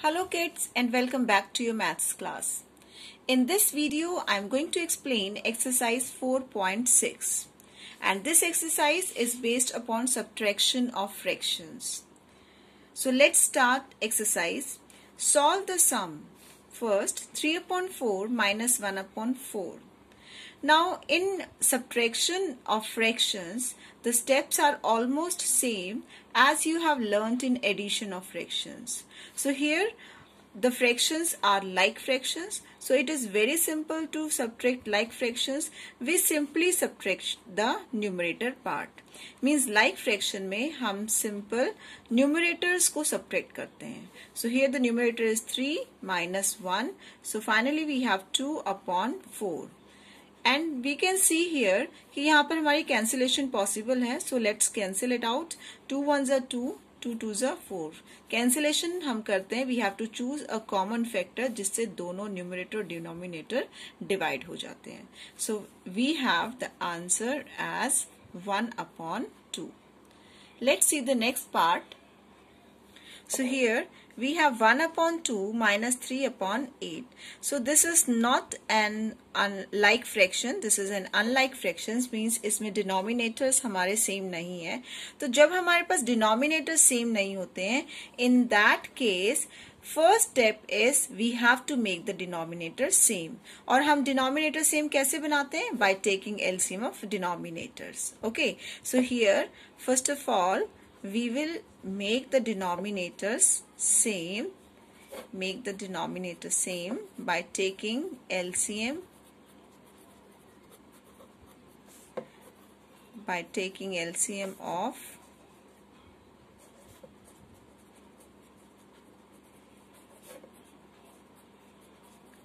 Hello kids and welcome back to your maths class. In this video I am going to explain exercise 4.6 and this exercise is based upon subtraction of fractions. So let's start exercise. Solve the sum. First 3 upon 4 minus 1 upon 4. Now in subtraction of fractions, the steps are almost same as you have learnt in addition of fractions. So here the fractions are like fractions. So it is very simple to subtract like fractions. We simply subtract the numerator part. Means like fraction में हम simple numerators को subtract करते हैं. So here the numerator is 3 minus 1. So finally we have 2 upon 4. And we can see here कि यहाँ पर हमारी cancellation possible है so let's cancel it out two one ज़ा टू टू टू ज़ा फोर कैंसिलेशन हम करते हैं we have to choose a common factor जिससे दोनों न्यूमरेटर डिनोमिनेटर डिवाइड हो जाते हैं. So we have the answer as one upon two let's see the next part so here we have 1 upon 2 minus 3 upon 8. So this is not an unlike fraction. This is an unlike fractions means इसमें denominators हमारे same नहीं है तो जब हमारे पास denominators same नहीं होते हैं in that case first step is we have to make the denominator same और हम denominator same कैसे बनाते हैं by taking LCM of denominators okay so here first of all we will make the denominators same make the denominator same by taking LCM by taking LCM of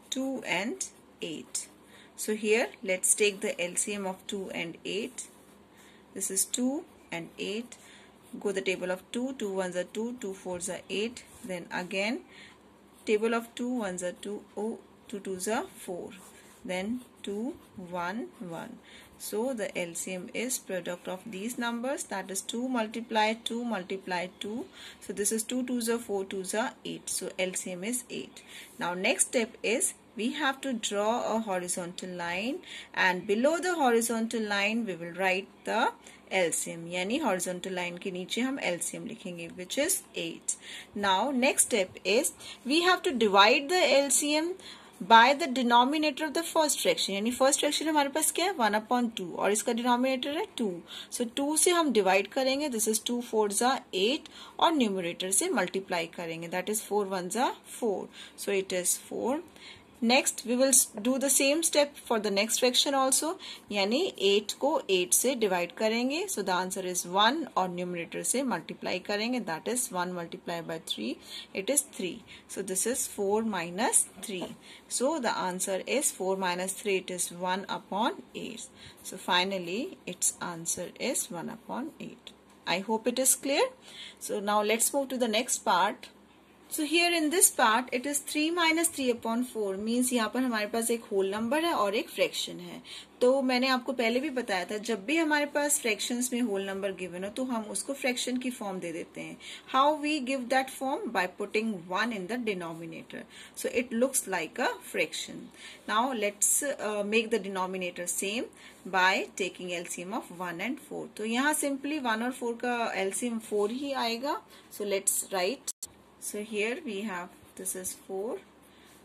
two and eight. So here let's take the LCM of two and eight. This is two and eight go the table of 2 2 ones are 2 2 fours are 8 then again table of 2 ones are 2 oh 2 twos are 4 then 2 1 1 so the LCM is product of these numbers that is 2 multiply 2 multiply 2 so this is 2 twos are 4 twos are 8 so LCM is 8 now next step is we have to draw a horizontal line and below the horizontal line, we will write the LCM यानी horizontal line के नीचे हम LCM लिखेंगे, which is 8 now, next step is we have to divide the LCM by the denominator of the first fraction यानी first fraction हमारे पास क्या है? वन अपॉन टू और इसका डिनोमिनेटर है टू सो टू से हम डिवाइड करेंगे दिस इज़ टू फोर जा एट और न्यूमिनेटर से मल्टीप्लाई करेंगे दैट इज़ फोर वन जा four so it is four next we will do the same step for the next fraction also यानी eight को एट से divide करेंगे. So the answer is one और numerator से multiply करेंगे. That is one multiply by three it is three so this is four minus three so the answer is four minus three it is one upon eight so finally its answer is one upon eight I hope it is clear. So, now let's move to the next part. So here in this part it is three minus three upon four means यहाँ पर हमारे पास एक whole number है और एक fraction है। तो मैंने आपको पहले भी बताया था, जब भी हमारे पास फ्रैक्शंस में होल नंबर गिवन हो तो हम उसको फ्रैक्शन की फॉर्म दे देते हैं। How we give that form by putting one in the denominator so it looks like a fraction now let's make the denominator same by taking LCM of one and four तो यहाँ simply one और four का LCM four ही आएगा। So let's write So here we have this is 4.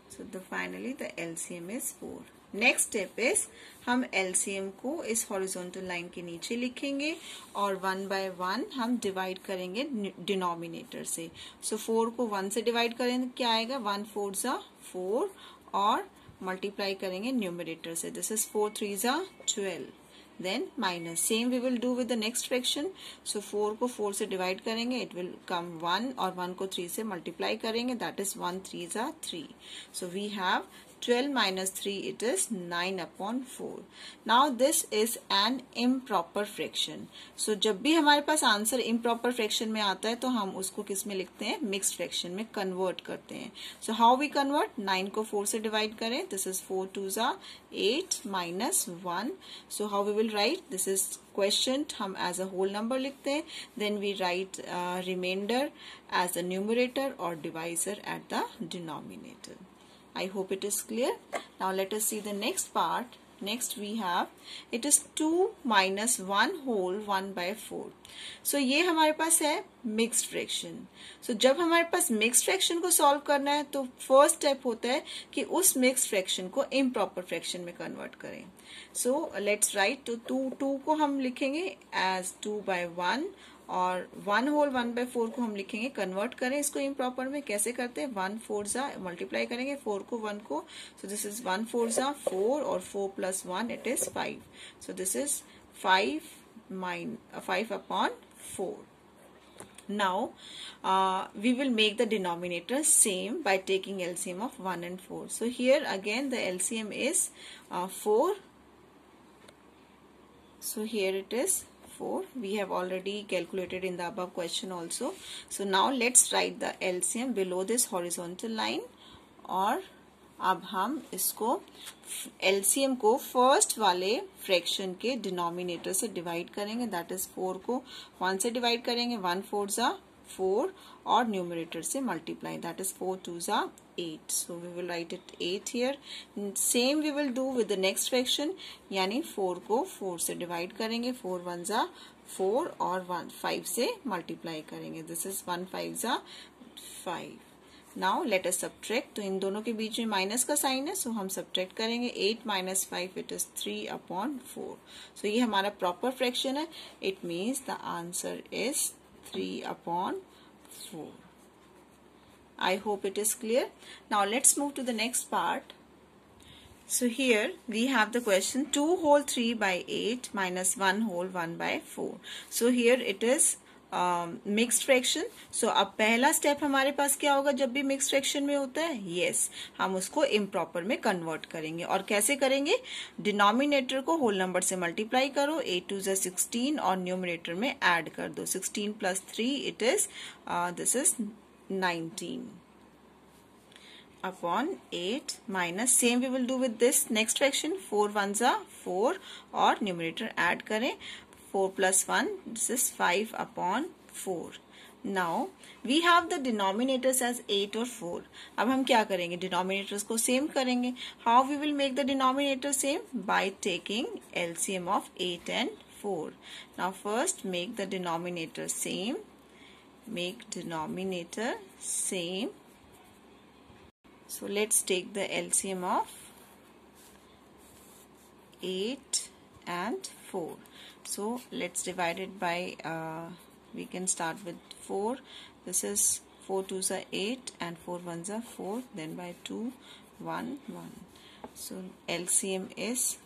So the finally the LCM is 4. Next step is हम LCM को इस horizontal line के नीचे लिखेंगे और वन बाय वन हम डिवाइड करेंगे डिनोमिनेटर से सो so, फोर को वन से डिवाइड करेंगे क्या आएगा वन फोर ज़ा फोर और मल्टीप्लाई करेंगे न्यूमिनेटर से दिस इज़ फोर थ्री ज़ा twelve then minus same we will do with the next fraction so 4 को 4 से divide करेंगे it will come 1 और 1 को 3 से multiply करेंगे that is 1 3 is 3 so we have 12 minus 3 it is 9 upon 4 now this is an improper fraction so जब भी हमारे पास आंसर improper fraction में आता है तो हम उसको किसमें लिखते हैं mixed fraction में convert करते हैं so how we convert 9 को 4 से divide करें this is 4 2 जा 8 minus 1 so how we will write this is quotient हम as a whole number लिखते हैं then we write uh, remainder as the numerator or divisor at the denominator I hope it is clear. Now let us see the next part. Next we have it is 2 minus 1 whole 1 by 4. So ये हमारे पास है mixed fraction. So जब हमारे पास mixed fraction को solve करना है तो first step होता है कि उस mixed fraction को improper fraction में convert करें. So let's write तो 2 2 को हम लिखेंगे as 2 by 1 और one whole one by four को हम लिखेंगे कन्वर्ट करें इसको इम्प्रॉपर में कैसे करते हैं? वन फोर जा मल्टीप्लाई करेंगे फोर को वन को so this is one four जा फोर और four plus one it is five so this is five mine five upon four now uh, we will make the denominator same by taking LCM of 1 and 4 so here again the LCM is uh, 4 so here it is 4 we have already calculated in the above question also so now let's write the LCM below this horizontal line और अब हम इसको LCM को first वाले fraction के denominator से divide करेंगे that is 4 को 1 से डिवाइड करेंगे 1 फोर जा 4 और न्यूमरेटर से मल्टीप्लाई दैट इज़ 4 टू जा 8 so, we will write it 8 here. Same we will do with the next fraction. यानी 4 को 4 से डिवाइड करेंगे. 4 वन जा 4 और 1 5 से मल्टीप्लाई करेंगे. दिस इज़ 1 5 जा 5 नाउ लेट अस सब्ट्रैक्ट तो इन दोनों के बीच में माइनस का साइन है. सो हम सब्ट्रैक्ट करेंगे. 8 minus five it is 3 upon 4 so ये हमारा प्रॉपर फ्रैक्शन है. It means the answer is 3 upon 4. I hope it is clear. Now let's move to the next part. So here we have the question 2 whole 3 by 8 minus 1 whole 1 by 4. So here it is mixed fraction so अब पहला step हमारे पास क्या होगा जब भी mixed fraction में होता है? यस yes, हम उसको इम्प्रॉपर में कन्वर्ट करेंगे। और कैसे करेंगे? डिनोमिनेटर को होल नंबर से मल्टीप्लाई करो। एट टू जो सिक्सटीन और न्यूमिनेटर में ऐड कर दो। Sixteen plus three it is this is nineteen upon eight minus same we will do with this next fraction four one जा फोर और न्यूमिनेटर ऐड करें 4 plus 1 this is 5 upon 4 now we have the denominators as 8 or 4 अब हम क्या करेंगे denominators को same करेंगे how we will make the denominator same by taking LCM of 8 and 4 now first make the denominator same make denominator same. So let's take the LCM of 8 and 4 so let's divide it by uh, we can start with 4 this is 4 2s are 8 and 4 1s are 4 then by 2 1 1 so LCM is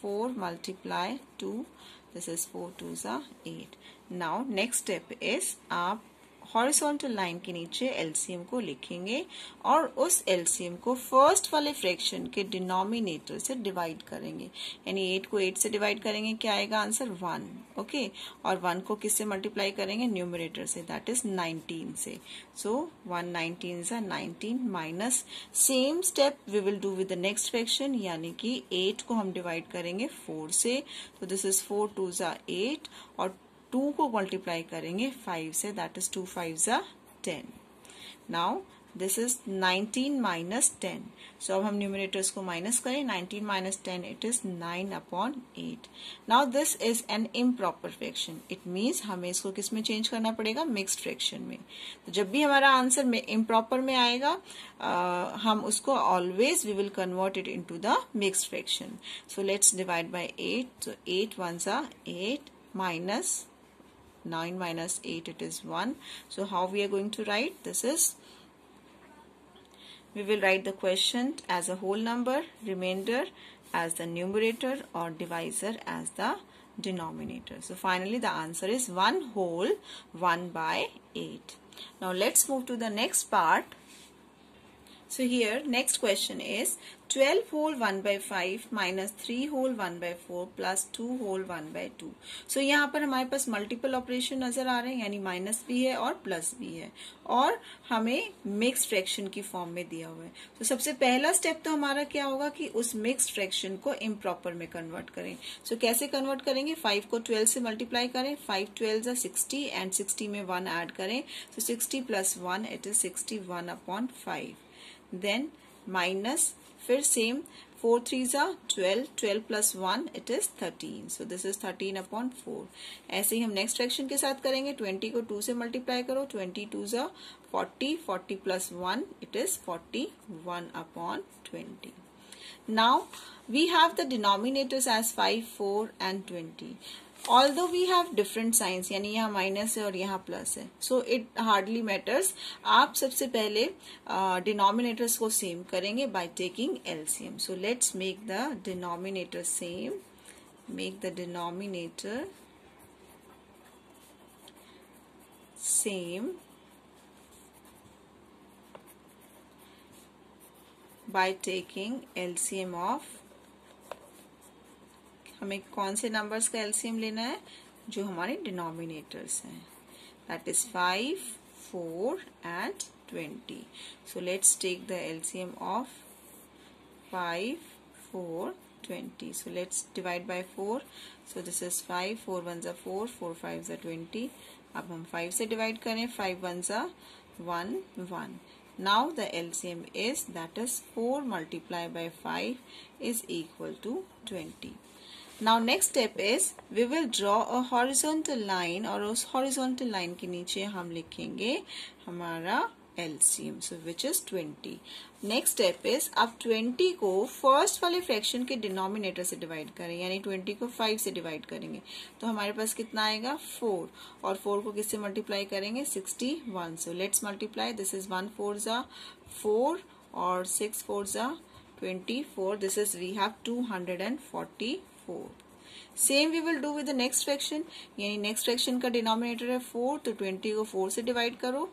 4 multiply 2 this is 4 2s are 8 now next step is आप हॉरिसोंटल line के नीचे LCM को लिखेंगे और उस LCM को first वाले fraction के डिनोमिनेटर से डिवाइड करेंगे। यानी एट को एट से डिवाइड करेंगे, क्या आएगा आंसर वन ओके और वन को किससे मल्टीप्लाई करेंगे? न्यूमरेटर से दैट इज़ नाइनटीन से। सो वन नाइनटीन सा nineteen minus same step we will do with the next fraction यानी कि एट को हम डिवाइड करेंगे फोर से। तो दिस इज़ फोर टू जा एट और टू को मल्टीप्लाई करेंगे फाइव से दैट इज़ टू फाइव ज़ा ten now this is 19 minus ten so अब हम न्यूमिनेटर्स को माइनस करें 19 minus ten it is 9 upon 8 now this is an improper fraction it means हमें इसको किसमें चेंज करना पड़ेगा? मिक्स्ड फ्रैक्शन में. तो जब भी हमारा आंसर में इम्प्रॉपर में आएगा uh, हम उसको always we will convert it into the mixed fraction so let's divide by 8 so 8 ones are 8 minus 9 minus 8 it is 1 so how we are going to write? This is we will write the quotient as a whole number remainder as the numerator or divisor as the denominator. So finally the answer is 1 whole 1 by 8 now let's move to the next part So here next question is 12 whole 1 by 5 minus 3 whole 1 by 4 plus 2 whole 1 by 2. So यहाँ पर हमारे पास multiple operation नज़र आ रहे हैं यानी minus भी है और प्लस भी है। और हमें मिक्स फ्रैक्शन की फॉर्म में दिया हुआ है। तो सबसे पहला स्टेप तो हमारा क्या होगा कि उस मिक्स फ्रैक्शन को इम्प्रॉपर में कन्वर्ट करें। सो so, कैसे कन्वर्ट करेंगे? 5 को 12 से मल्टीप्लाई करें। 5 ट्वेल्व जा सिक्सटी एंड 60 में 1 ऐड करें। तो so, 60 plus one it is 61 one upon five then minus फिर सेम फोर थ्री ज़ा twelve twelve plus one it is thirteen so this is thirteen upon four ऐसे ही हम नेक्स्ट फ्रैक्शन के साथ करेंगे ट्वेंटी को टू से मल्टीप्लाई करो ट्वेंटी टू ज़ा forty forty plus one it is forty one upon twenty now, we have the denominators as 5 4 and 20 दो वी हैव डिफरेंट साइंस यानी यहाँ माइनस है और यहाँ प्लस है सो इट हार्डली मैटर्स आप सबसे पहले डिनोमिनेटर्स uh, को सेम करेंगे by taking LCM so let's make the denominator same make the denominator same by taking LCM of हमें कौन से नंबर्स का एलसीएम लेना है? जो हमारे डिनोमिनेटर्स हैं। That is five four and twenty so let's take the LCM of five four twenty so let's divide by four so this is five four one ज़ा फोर फोर फाइव ज़ा twenty अब हम five से divide करें। Five one ज़ा one one Now, the LCM is, that is 4 multiplied by 5 is equal to 20. Now, next step is, we will draw a horizontal line और उस horizontal line के नीचे हम लिखेंगे हमारा LCM so which is 20 next step is अब 20 को first वाले फ्रैक्शन के डिनोमिनेटर से डिवाइड करें, यानी 20 को 5 से डिवाइड करेंगे। तो हमारे पास कितना आएगा? 4 और 4 को किससे मल्टीप्लाई करेंगे? 61 so let's multiply this is 1 four जा 4 और 6 फोर जा 24 this is we have 244 same we will do with next fraction यानी नेक्स्ट फ्रैक्शन का डिनोमिनेटर है फोर तो ट्वेंटी को फोर से डिवाइड करो.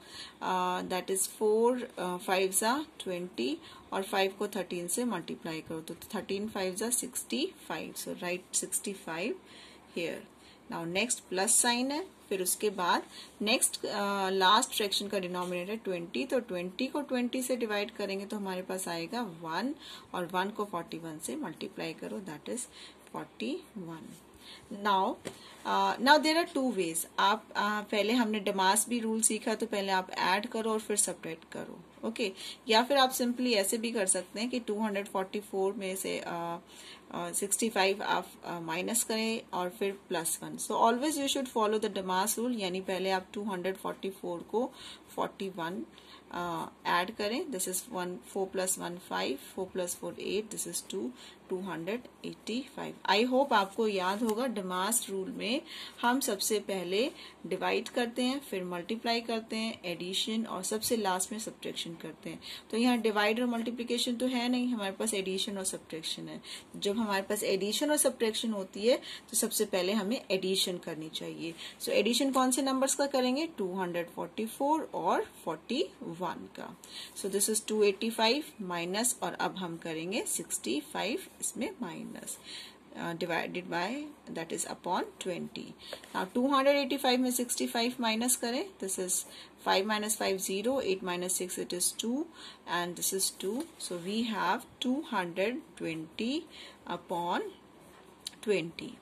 दैट इज़ फोर फाइव जा ट्वेंटी और फाइव को थर्टीन से मल्टीप्लाई करो. तो थर्टीन फाइव जा sixty five so right sixty five here now next plus sign है. फिर उसके बाद नेक्स्ट लास्ट फ्रैक्शन का डिनोमिनेटर ट्वेंटी तो ट्वेंटी को ट्वेंटी से डिवाइड करेंगे तो हमारे पास आएगा वन और वन को फोर्टी वन से मल्टीप्लाई करो. That is 41 now now there are two ways आप uh, पहले हमने डमास भी रूल सीखा तो पहले आप ऐड करो और फिर सपरेट करो ओके okay? या फिर आप सिंपली ऐसे भी कर सकते हैं कि 244 में से सिक्सटी uh, फाइव uh, आप माइनस uh, करें और फिर plus one so always you should follow the DMAS rule यानी पहले आप 244 को 41 ऐड करें. This is one four plus one five four plus four eight this is two 285 I hope आपको याद होगा डमास रूल में हम सबसे पहले डिवाइड करते हैं फिर मल्टीप्लाई करते हैं एडिशन और सबसे लास्ट में सब्ट्रैक्शन करते हैं। तो यहाँ डिवाइड और मल्टीप्लीकेशन तो है नहीं हमारे पास एडिशन और सब्ट्रैक्शन है। जब हमारे पास एडिशन और सब्ट्रैक्शन होती है तो सबसे पहले हमें एडिशन करनी चाहिए। सो so, एडिशन कौन से नंबर्स का करेंगे? 244 और 41 का। सो दिस इज़ 285 माइनस और अब हम करेंगे 65 इसमें minus divided by that is upon twenty two hundred eighty five में सिक्सटी फाइव माइनस करें this is five minus five zero eight minus six it is two and this is two so we have two hundred twenty upon twenty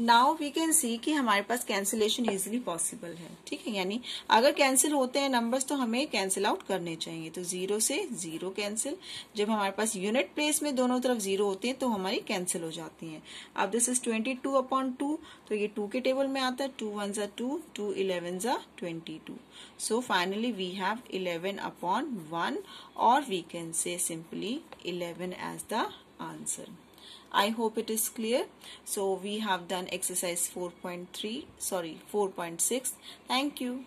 now we can see कि हमारे पास cancellation easily possible है। ठीक है? यानी अगर cancel होते हैं नंबर्स तो हमें कैंसिल आउट करने चाहिए। तो ज़ीरो से ज़ीरो कैंसिल जब हमारे पास यूनिट प्लेस में दोनों तरफ़ ज़ीरो होते हैं तो हमारी कैंसिल हो जाती हैं। अब this is twenty two upon two तो ये टू के टेबल में आता है। टू वन जा टू टू इलेवन जा twenty two so finally we have eleven upon one और we can say simply eleven as the answer I hope it is clear. So we have done exercise 4.3 sorry 4.6. Thank you.